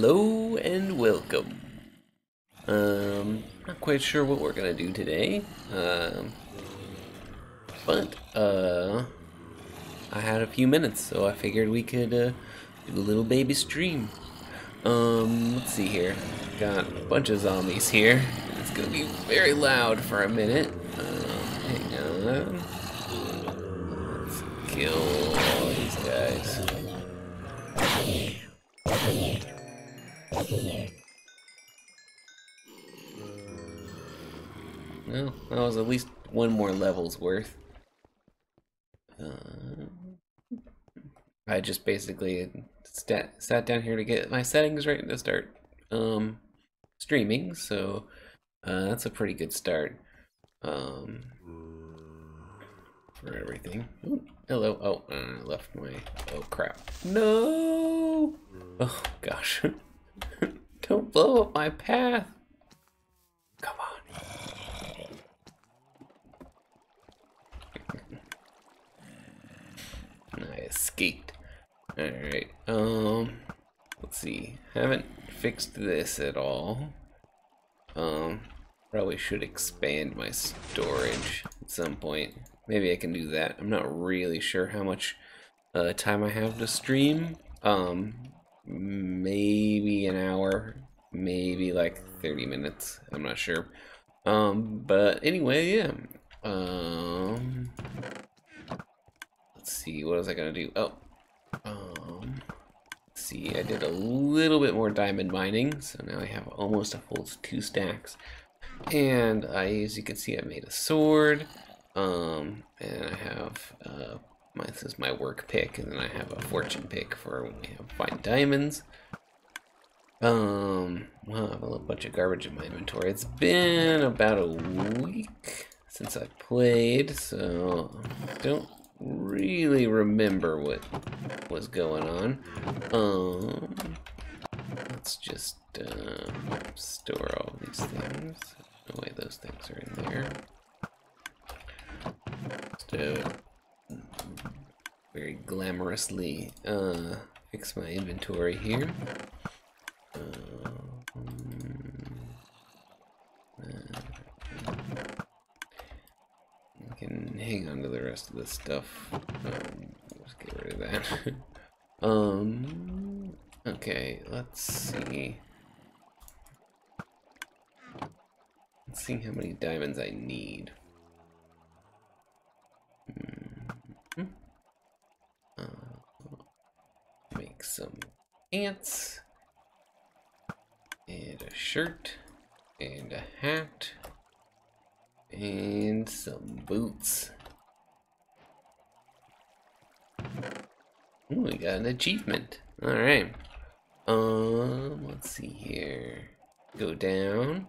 Hello and welcome. Um, not quite sure what we're gonna do today. Um, but uh, I had a few minutes, so I figured we could uh, do a little baby stream. Um, let's see here. Got a bunch of zombies here. It's gonna be very loud for a minute. Um, hang on. Let's kill all these guys. At least one more level's worth. Uh, I just basically sat, sat down here to get my settings right to start um, streaming, so uh, that's a pretty good start um, for everything. Ooh, hello. Oh, I left my. Oh crap! No! Oh gosh! Don't blow up my path. Come on. I escaped. Alright, um, let's see. Haven't fixed this at all. Um, probably should expand my storage at some point. Maybe I can do that. I'm not really sure how much uh, time I have to stream. Um, maybe an hour, maybe like 30 minutes. I'm not sure. Um, but anyway, yeah. Um, let's see, what was I gonna do? Oh, um, see, I did a little bit more diamond mining, so now I have almost a full two stacks. And I, as you can see, I made a sword. Um, and I have, uh, my, this is my work pick, and then I have a fortune pick for when we have fine diamonds. Um, well, I have a little bunch of garbage in my inventory. It's been about a week since I played, so don't really remember what was going on. Um, let's just uh, store all these things. Oh way those things are in there. So, very glamorously uh, fix my inventory here. I can hang on to the rest of this stuff. Um, let's get rid of that. um, okay, let's see. Let's see how many diamonds I need. Hmm. Uh, make some ants and a shirt and a hat and some boots. Ooh, we got an achievement. All right. Um, let's see here. Go down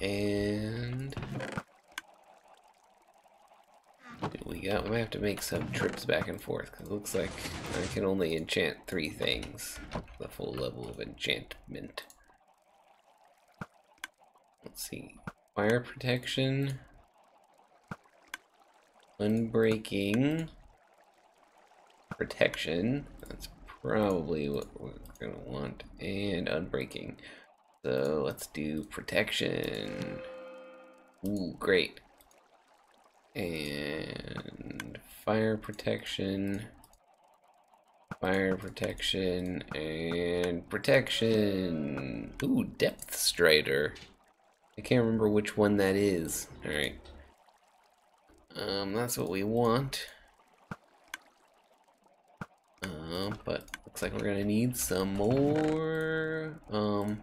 and we got. We have to make some trips back and forth because it looks like I can only enchant three things. The full level of enchantment. Let's see. Fire protection. Unbreaking. Protection. That's probably what we're going to want. And unbreaking. So let's do protection. Ooh, great. And fire protection. Fire protection and protection. Ooh, depth strider. I can't remember which one that is. Alright. Um, that's what we want. Um, but looks like we're gonna need some more, um,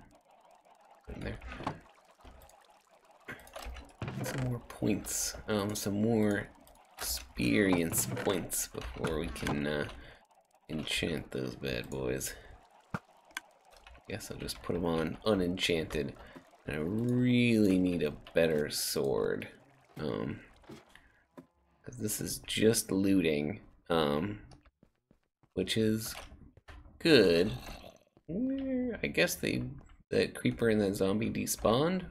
in there. Some more points, um, some more experience points before we can, uh, enchant those bad boys. Guess I'll just put them on unenchanted. I really need a better sword. Um, because this is just looting, um, which is good. I guess they that creeper and that zombie despawned.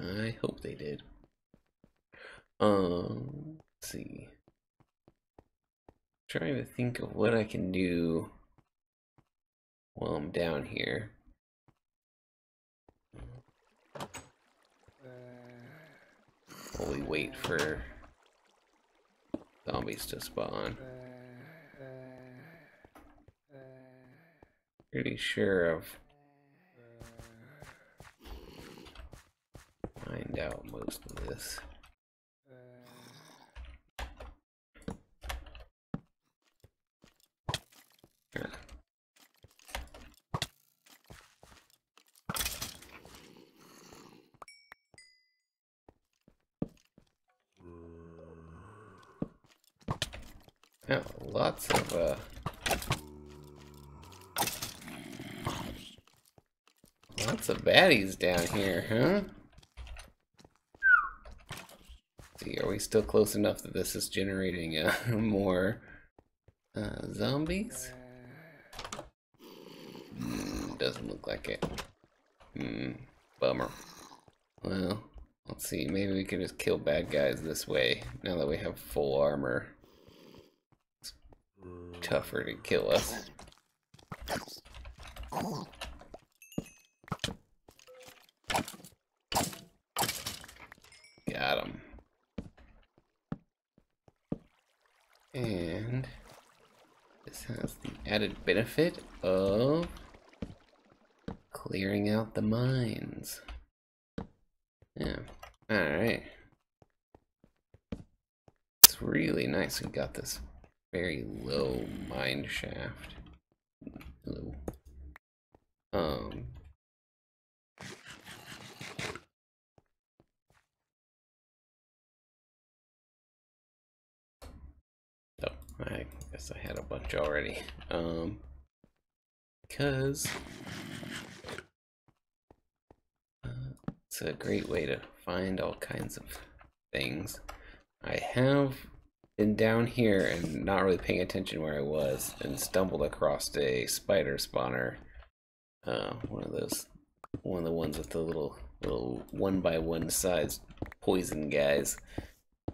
I hope they did. Um, let's see. trying to think of what I can do while I'm down here. While we wait for zombies to spawn. Pretty sure I've mined out most of this. Here. Yeah, lots of uh lots of baddies down here, huh? see, are we still close enough that this is generating uh, more uh, zombies? Mm, doesn't look like it. Hmm, bummer. Well, let's see, maybe we can just kill bad guys this way, now that we have full armor tougher to kill us. Got him. And this has the added benefit of clearing out the mines. Yeah, alright. It's really nice we got this very low mine shaft. Low. Um. Oh, I guess I had a bunch already. Um, because uh, it's a great way to find all kinds of things. I have been down here and not really paying attention where I was and stumbled across a spider spawner. Uh, one of those, one of the ones with the little, little one by one size poison guys.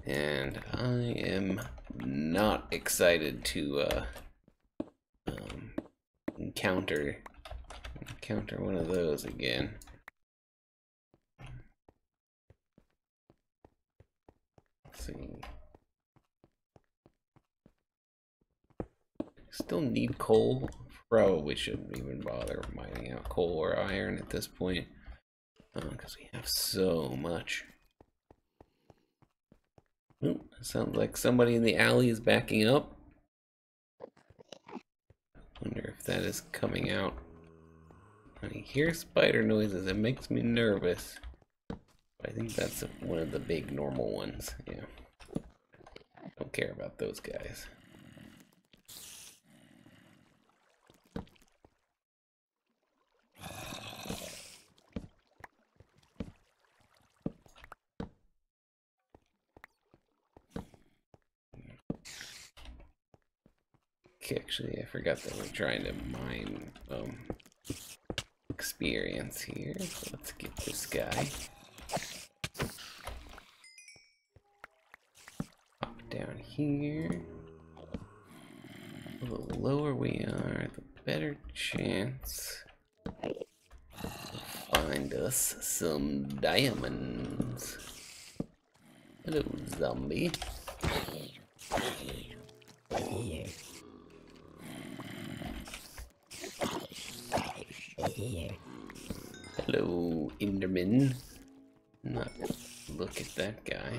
And I am not excited to uh, encounter encounter one of those again. Let's see. Still need coal. Probably shouldn't even bother mining out coal or iron at this point. Because uh, we have so much. Ooh, sounds like somebody in the alley is backing up. Wonder if that is coming out. I hear spider noises. It makes me nervous. I think that's one of the big normal ones. Yeah. Don't care about those guys. Actually, I forgot that we're trying to mine um, experience here. So let's get this guy. Hop down here. The lower we are, the better chance to find us some diamonds. Hello, zombie. Hello, Enderman. Not look at that guy.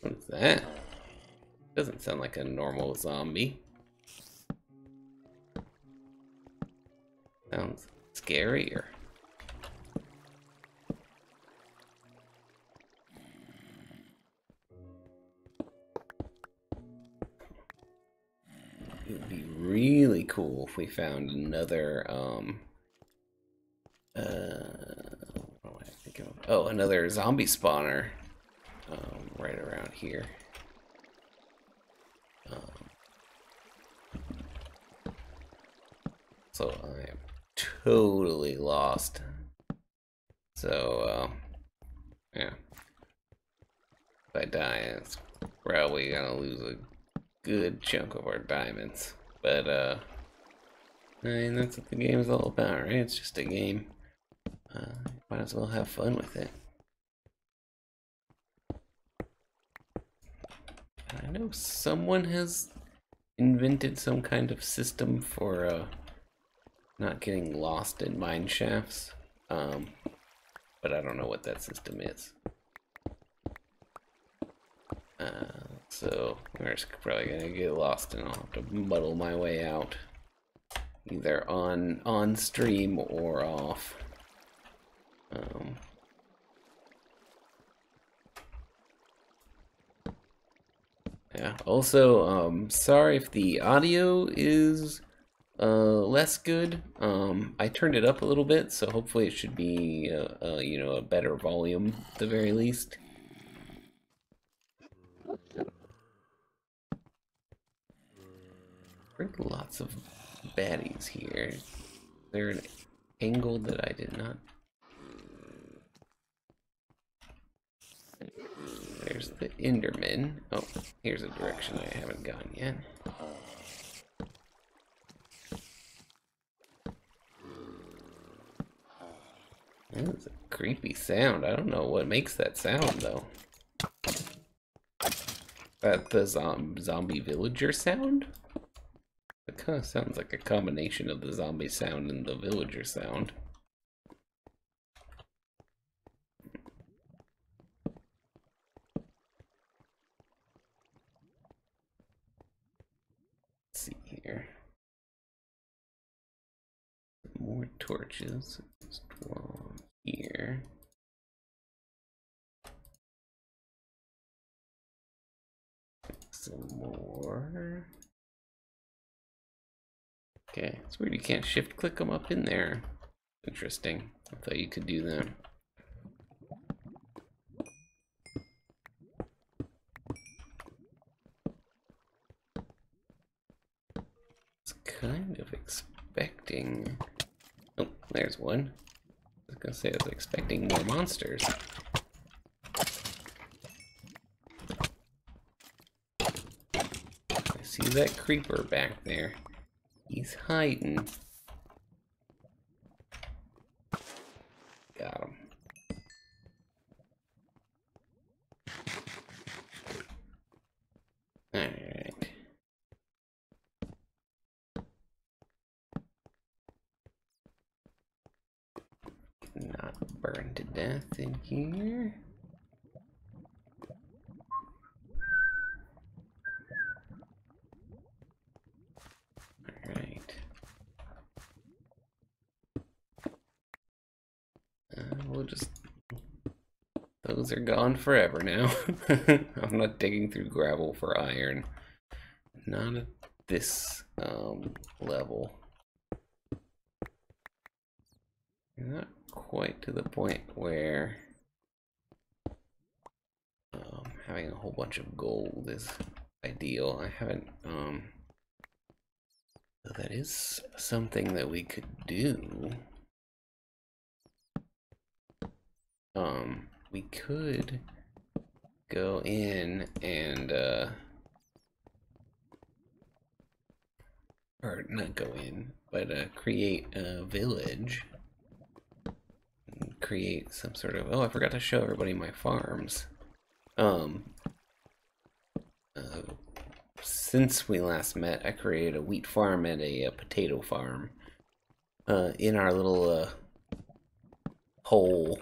What's that? Doesn't sound like a normal zombie. Sounds scarier. Found another um uh what I of? Oh, another zombie spawner um, right around here. Um, so I am totally lost. So uh, yeah, If I die, it's probably gonna lose a good chunk of our diamonds. But, uh, I mean, that's what the game is all about, right? It's just a game. Uh, might as well have fun with it. I know someone has invented some kind of system for uh, not getting lost in mine shafts. Um, but I don't know what that system is. Uh, so we're probably gonna get lost and I'll have to muddle my way out. Either on on stream or off. Um, yeah. Also, um, sorry if the audio is uh, less good. Um, I turned it up a little bit, so hopefully it should be, uh, uh, you know, a better volume at the very least. There's lots of baddies here. Is there an angle that I did not? There's the Enderman. Oh, here's a direction I haven't gone yet. That's a creepy sound. I don't know what makes that sound though. That the zom zombie villager sound? It kind of sounds like a combination of the zombie sound and the villager sound. Let's see here. More torches. Just one here. Some more. Okay, it's weird you can't shift click them up in there. Interesting. I thought you could do that. It's kind of expecting. Oh, there's one. I was gonna say I was expecting more monsters. I see that creeper back there. He's hiding. Got him. Alright. Not burned to death in here. Alright. Uh, we'll just... Those are gone forever now. I'm not digging through gravel for iron. Not at this um, level. Not quite to the point where um, having a whole bunch of gold is ideal. I haven't um, that is something that we could do. Um, we could go in and, uh, or not go in, but uh, create a village. Create some sort of, oh, I forgot to show everybody my farms. Um, uh, since we last met, I created a wheat farm and a, a potato farm uh, in our little uh, hole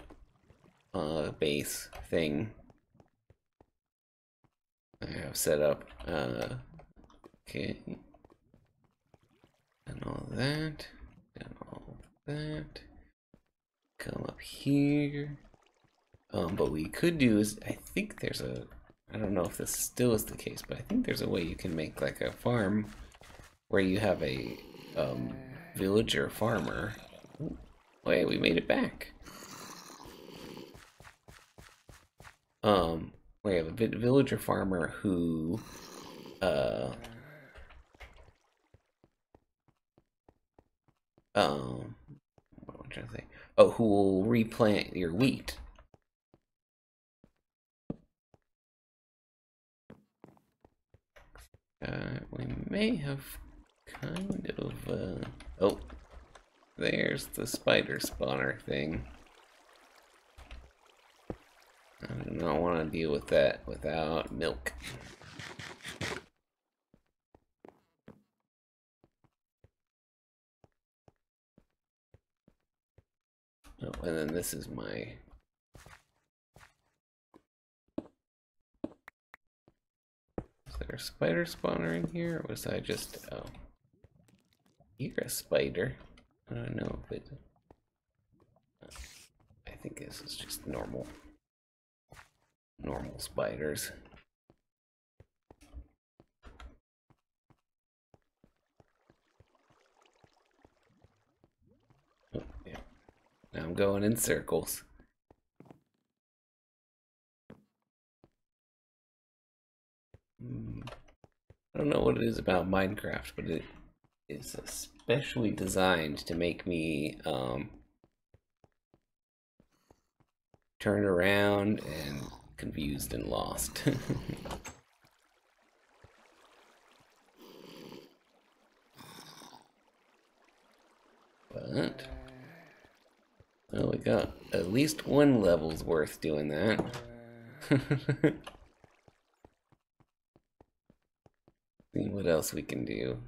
uh, base thing I have set up. Uh, okay. And all that. And all that. Come up here. Um, but we could do is, I think there's a I don't know if this still is the case, but I think there's a way you can make like a farm where you have a um, villager farmer. Wait, we made it back. Um, we have a villager farmer who, uh, um, what am I trying to say? Oh, who will replant your wheat. Uh, we may have kind of, uh, oh, there's the spider spawner thing. I do not want to deal with that without milk. Oh, and then this is my Is there a spider spawner in here, or was I just oh you're a spider. I don't know if it uh, I think this is just normal normal spiders. Oh, yeah. Now I'm going in circles. Hmm. I don't know what it is about Minecraft, but it is especially designed to make me um, turn around and confused and lost. but well, we got at least one level's worth doing that. See what else we can do.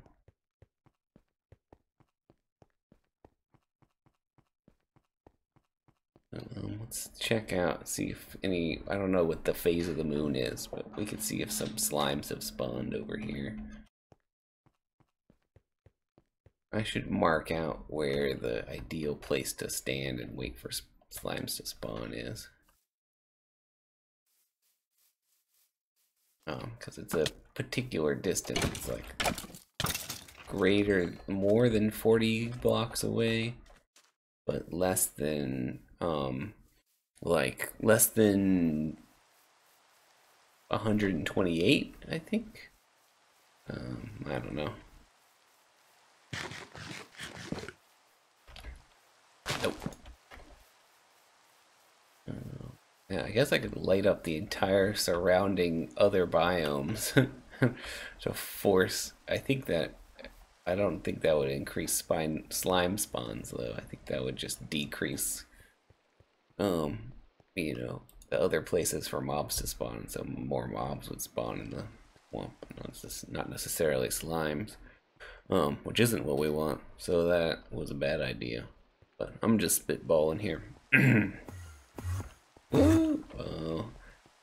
Um, let's check out, see if any, I don't know what the phase of the moon is, but we can see if some slimes have spawned over here. I should mark out where the ideal place to stand and wait for slimes to spawn is. Um, because it's a particular distance, it's like greater, more than 40 blocks away, but less than um, like less than 128, I think. Um, I don't know. Nope. Uh, yeah, I guess I could light up the entire surrounding other biomes to force. I think that I don't think that would increase spine slime spawns though. I think that would just decrease um, you know, the other places for mobs to spawn, so more mobs would spawn in the swamp. not necessarily slimes, um, which isn't what we want. So that was a bad idea. But I'm just spitballing here. Woo! Oh,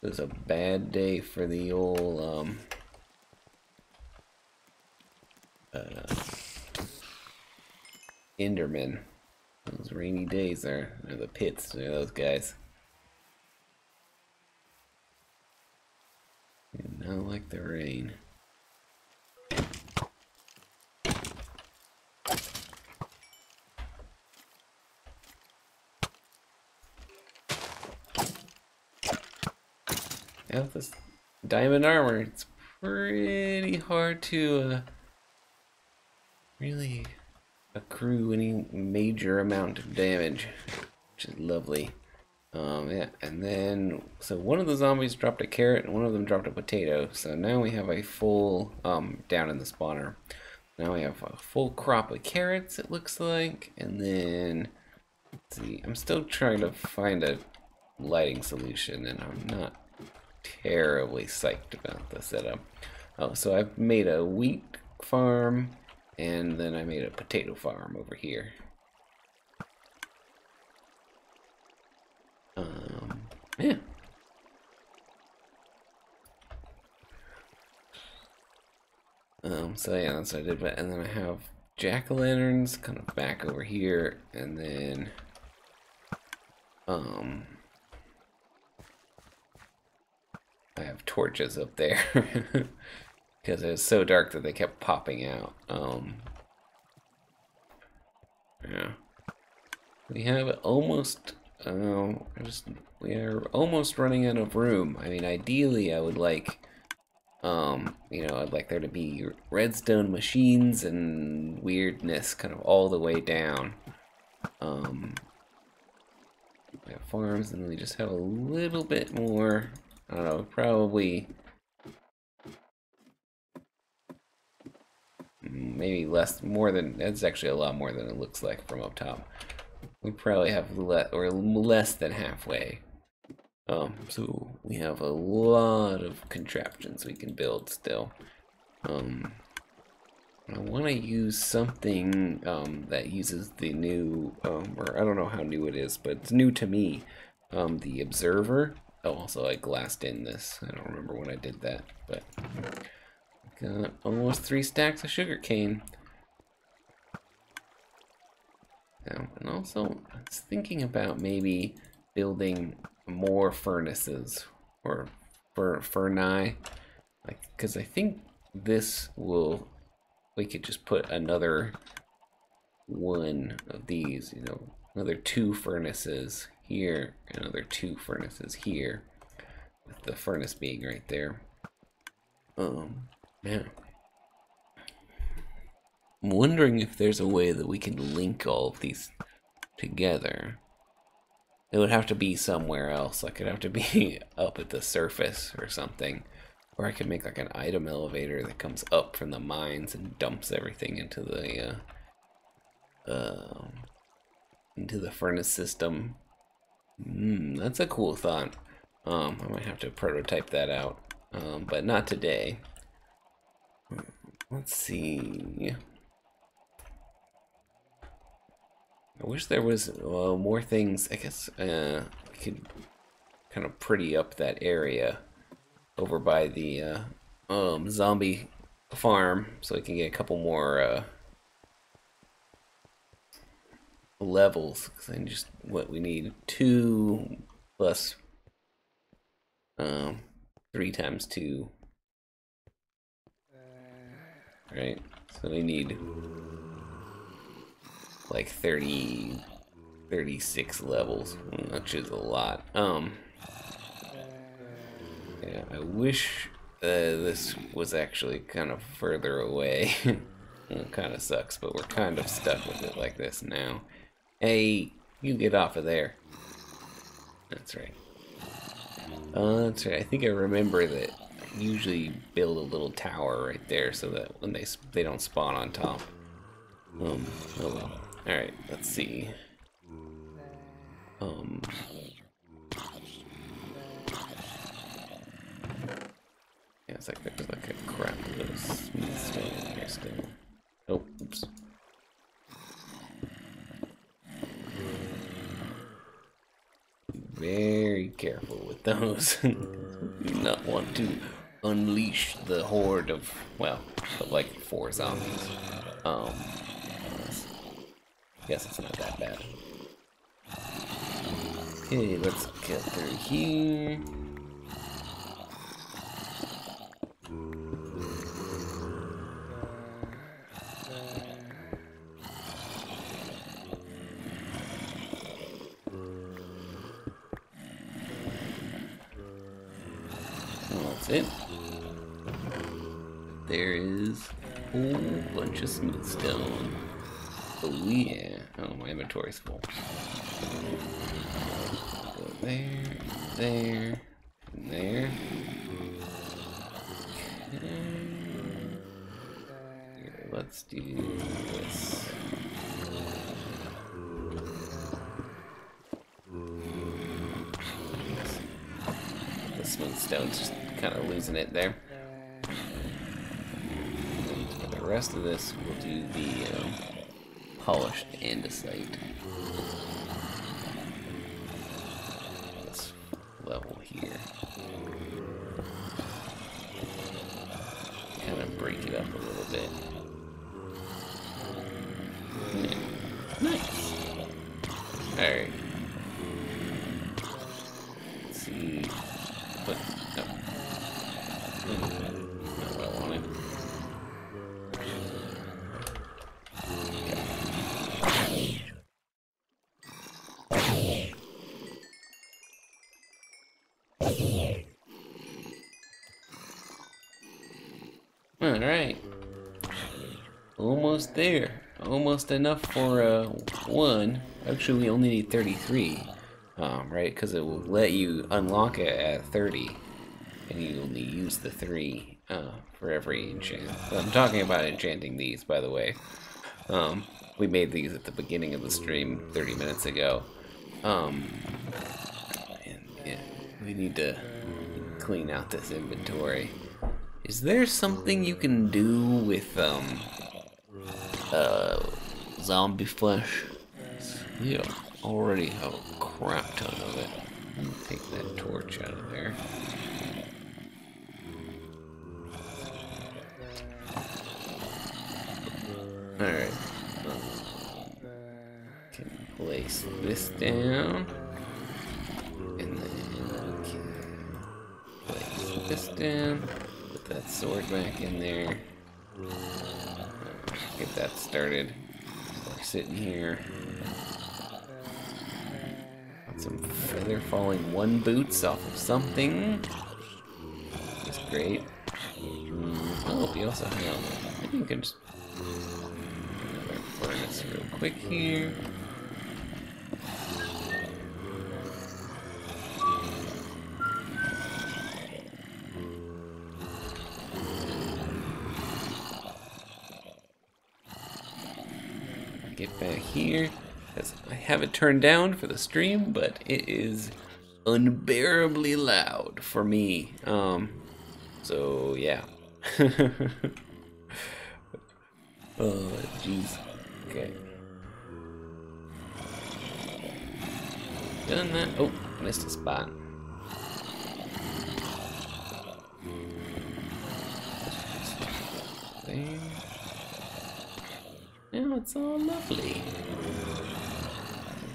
it was a bad day for the old um. Uh, Enderman. Those rainy days are, are the pits, are those guys. And not like the rain. Yeah, this diamond armor, it's pretty hard to uh, really accrue any major amount of damage, which is lovely. Um, yeah, and then, so one of the zombies dropped a carrot and one of them dropped a potato. So now we have a full, um, down in the spawner. Now we have a full crop of carrots, it looks like. And then, see, I'm still trying to find a lighting solution and I'm not terribly psyched about the setup. Oh, so I've made a wheat farm and then I made a potato farm over here. Um, yeah. Um, so yeah, that's what I did. But and then I have jack-o'-lanterns kind of back over here, and then um, I have torches up there. because it was so dark that they kept popping out. Um, yeah, we have almost. Uh, just we are almost running out of room. I mean, ideally, I would like, um, you know, I'd like there to be redstone machines and weirdness kind of all the way down. Um, we have farms, and we just have a little bit more. I don't know, probably maybe less, more than, that's actually a lot more than it looks like from up top. We probably have less, or less than halfway. Um, so we have a lot of contraptions we can build still. Um, I want to use something um, that uses the new, um, or I don't know how new it is, but it's new to me. Um, the Observer. Oh, also I glassed in this. I don't remember when I did that, but got almost three stacks of sugar cane. Now, and also, I was thinking about maybe building more furnaces or for furni, like because I think this will we could just put another one of these, you know, another two furnaces here, another two furnaces here, with the furnace being right there. Um, yeah. I'm wondering if there's a way that we can link all of these together. It would have to be somewhere else. Like, it'd have to be up at the surface or something. Or I could make like an item elevator that comes up from the mines and dumps everything into the uh, uh, into the furnace system. Mm, that's a cool thought. Um, I might have to prototype that out, um, but not today. Let's see. I wish there was well, more things. I guess uh, we could kind of pretty up that area over by the uh, um, zombie farm so we can get a couple more uh, levels because I just what we need two plus um three times two right so we need like 30 36 levels which is a lot um yeah, I wish uh, this was actually kind of further away. it kind of sucks, but we're kind of stuck with it like this now. Hey, you get off of there. That's right. Uh, that's right. I think I remember that usually build a little tower right there so that when they they don't spawn on top. Um, oh well. Alright, let's see. Um, Yeah, it's like there's like a crap load of here still. Oh, oops. Very careful with those. you not want to unleash the horde of, well, of like four zombies. Um, guess it's not that bad. Okay, let's get through here. There is a whole bunch of smooth stone. Oh yeah. Oh, my inventory's full. Go there, there, and there. Okay. Let's do this. Smooth stone's just kind of losing it there. For the rest of this, we'll do the um, polished andesite. This level here. Kind of break it up a little bit. Alright. Almost there. Almost enough for uh, one. Actually, we only need 33. Um, right? Because it will let you unlock it at 30. And you only use the 3 uh, for every enchant. I'm talking about enchanting these, by the way. Um, we made these at the beginning of the stream 30 minutes ago. Um, and yeah, we need to clean out this inventory. Is there something you can do with um, uh, zombie flesh? Yeah, already have a crap ton of it. Take that torch out of there. Put that sword back in there. Get that started. We're sitting here. Got some feather falling one boots off of something. That's great. Mm, oh, we also have. I think we can just another furnace real quick here. Have it turned down for the stream, but it is unbearably loud for me. Um, so yeah. Oh, jeez. Okay. Done that. Oh, missed a spot. Now it's all lovely.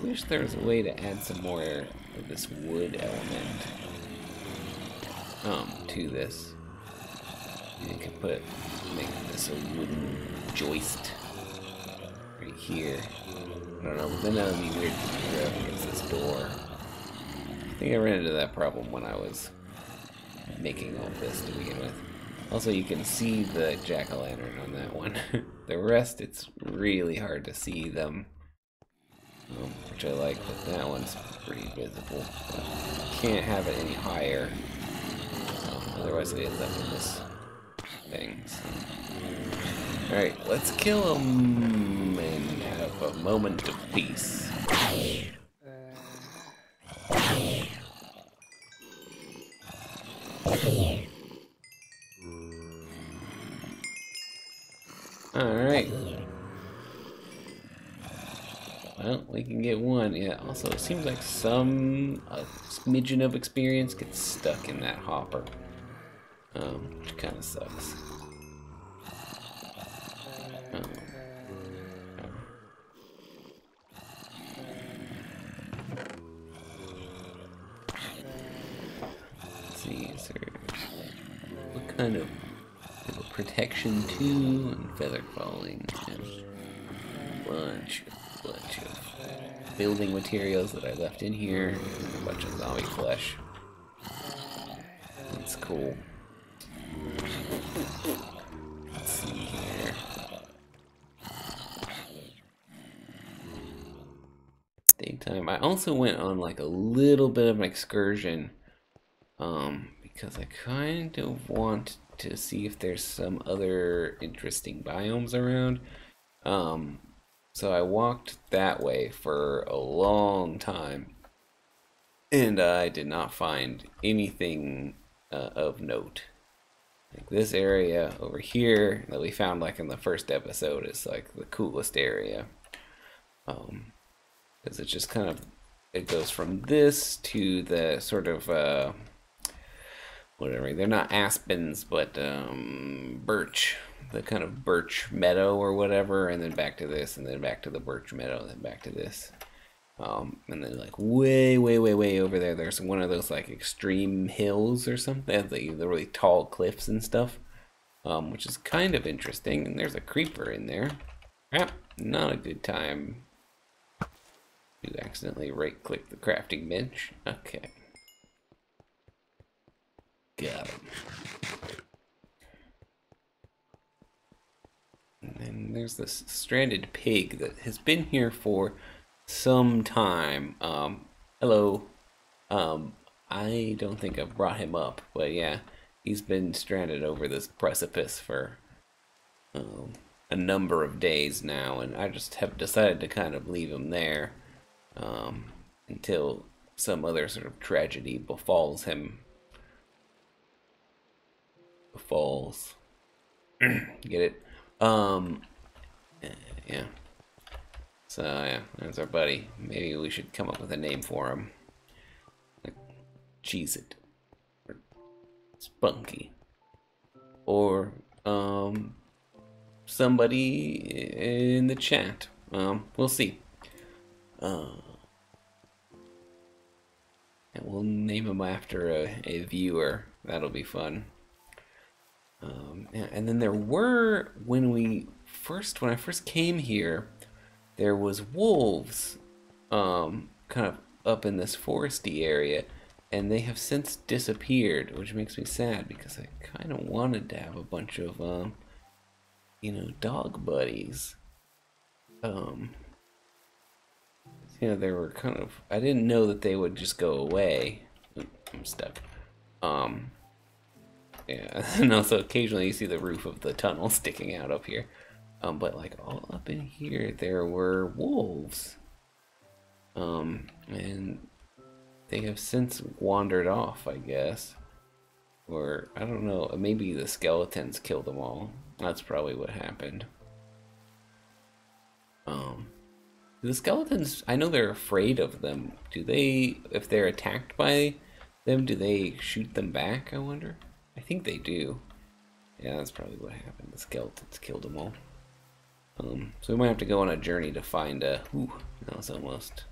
Wish there was a way to add some more of this wood element um, to this. You could put, make this a wooden joist right here. I don't know, but then that would be weird to put up against this door. I think I ran into that problem when I was making all this to begin with. Also, you can see the jack-o'-lantern on that one. the rest, it's really hard to see them, which I like, but that one's pretty visible. Can't have it any higher, um, otherwise it ends up in this thing. So. Alright, let's kill him and have a moment of peace. Alright. Well, we can get one. Yeah, also, it seems like some a smidgen of experience gets stuck in that hopper. Um, which kind of sucks. Um, what kind of protection two and feather falling and a bunch, building materials that I left in here a bunch of zombie flesh. That's cool. Let's see here. Daytime. I also went on like a little bit of an excursion um, because I kind of want to see if there's some other interesting biomes around. Um, so I walked that way for a long time and I did not find anything uh, of note. Like this area over here that we found like in the first episode is like the coolest area. Um, because it just kind of, it goes from this to the sort of, uh, whatever. They're not aspens, but um, birch. The kind of birch meadow or whatever, and then back to this, and then back to the birch meadow, and then back to this. Um, and then like way, way, way, way over there, there's one of those like extreme hills or something, the, the really tall cliffs and stuff, um, which is kind of interesting. And there's a creeper in there. Yep, not a good time. You accidentally right-click the crafting bench. Okay. Got him. And then there's this stranded pig that has been here for some time. Um, hello. Um, I don't think I've brought him up, but yeah, he's been stranded over this precipice for um, a number of days now, and I just have decided to kind of leave him there um, until some other sort of tragedy befalls him. Befalls. Get it? Um, yeah. So yeah, that's our buddy. Maybe we should come up with a name for him. Like Cheese It. Or Spunky. Or um somebody in the chat. Um, we'll see. Uh, and we'll name him after a, a viewer. That'll be fun. Um, and then there were when we first when I first came here, there was wolves, um, kind of up in this foresty area, and they have since disappeared, which makes me sad because I kind of wanted to have a bunch of um, you know, dog buddies. Um, you know, they were kind of, I didn't know that they would just go away. I'm stuck. Um, yeah, and also occasionally you see the roof of the tunnel sticking out up here. Um, but like all up in here, there were wolves. Um, and they have since wandered off, I guess. Or, I don't know, maybe the skeletons killed them all. That's probably what happened. Um, the skeletons, I know they're afraid of them. Do they, if they're attacked by them, do they shoot them back, I wonder? I think they do. Yeah, that's probably what happened. The skeletons killed them all. Um, so we might have to go on a journey to find a... Ooh, that was almost,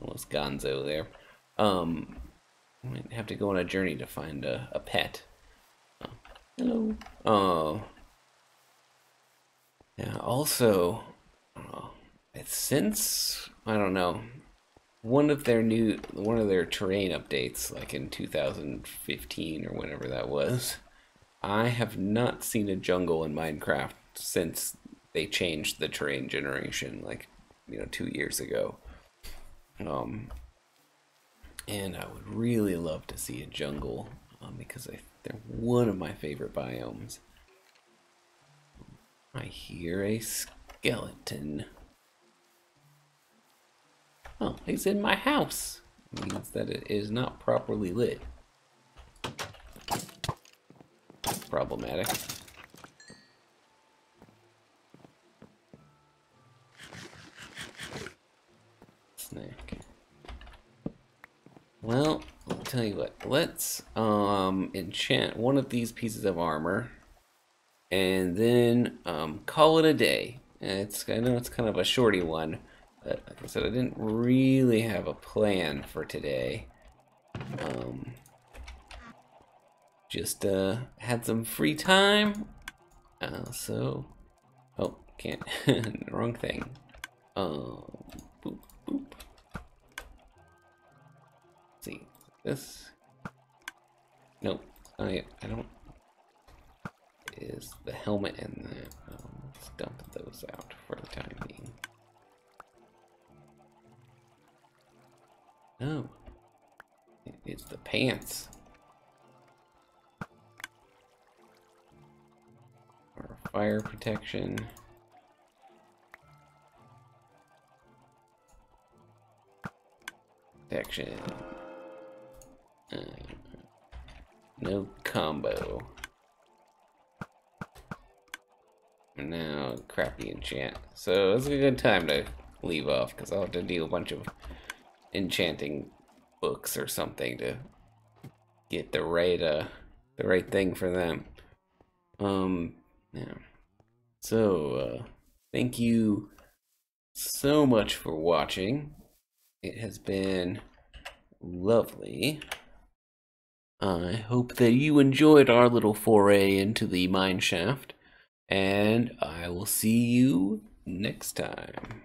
almost gonzo there. Um, we might have to go on a journey to find a, a pet. Oh, hello. Oh, yeah, also, uh, since, I don't know, one of their new, one of their terrain updates, like in 2015 or whenever that was, I have not seen a jungle in Minecraft since they changed the terrain generation, like, you know, two years ago. Um, and I would really love to see a jungle um, because I, they're one of my favorite biomes. I hear a skeleton. Oh, he's in my house. means that it is not properly lit. Problematic. Snack. Well, I'll tell you what. Let's um enchant one of these pieces of armor and then um, call it a day. it's I know it's kind of a shorty one, but like I said, I didn't really have a plan for today. Um, just uh, had some free time, uh, so oh can't wrong thing. Um, boop boop. Let's see this. Nope, I I don't is the helmet and the, um, let's dump those out for the time being. No, it's the pants. Fire protection. Protection. Uh, no combo. And now, crappy enchant. So it's a good time to leave off because I'll have to do a bunch of enchanting books or something to get the right uh the right thing for them. Um yeah. So uh thank you so much for watching. It has been lovely. I hope that you enjoyed our little foray into the mine shaft. And I will see you next time.